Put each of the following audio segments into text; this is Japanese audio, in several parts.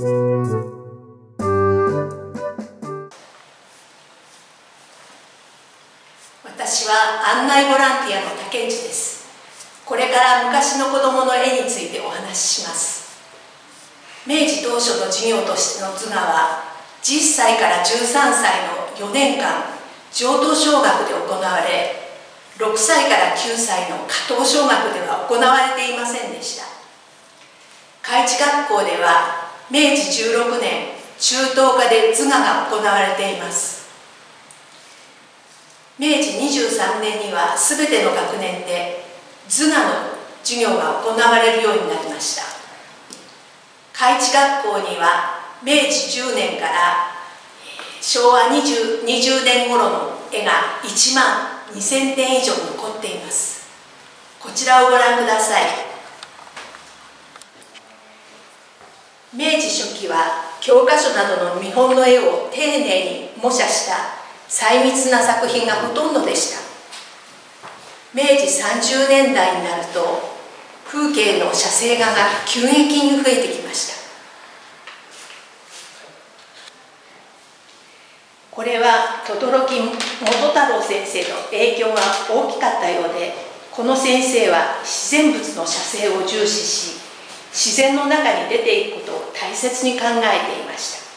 私は案内ボランティアの竹内です。これから昔の子どもの絵についてお話しします。明治当初の授業としての図画は10歳から13歳の4年間上等小学で行われ6歳から9歳の加藤小学では行われていませんでした。開智学校では明治16年中等科で図画が行われています。明治23年には全ての学年で図画の授業が行われるようになりました。開智学校には明治10年から昭和 20, 20年頃の絵が1万2000点以上残っています。こちらをご覧ください。明治初期は教科書などの見本の絵を丁寧に模写した細密な作品がほとんどでした。明治30年代になると風景の写生画が急激に増えてきました。これは轟元太郎先生の影響が大きかったようでこの先生は自然物の写生を重視し自然の中に出ていくことを大切に考えていました。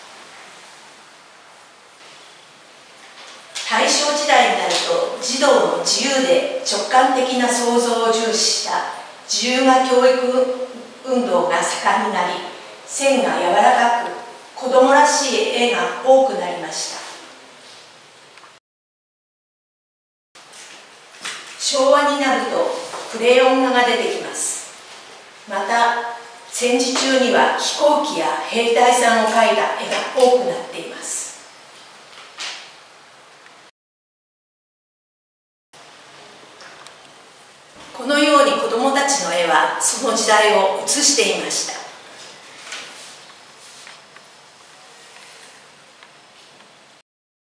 大正時代になると児童の自由で直感的な創造を重視した自由な教育運動が盛んになり線が柔らかく子供らしい絵が多くなりました。昭和になるとクレヨン画が出てきます。また戦時中には飛行機や兵隊さんを描いた絵が多くなっています。このように子どもたちの絵はその時代を映していました。